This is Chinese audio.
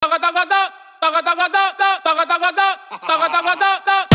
大哥大哥大大哥大哥大大哒哥大哥大哒哥哒哥哒大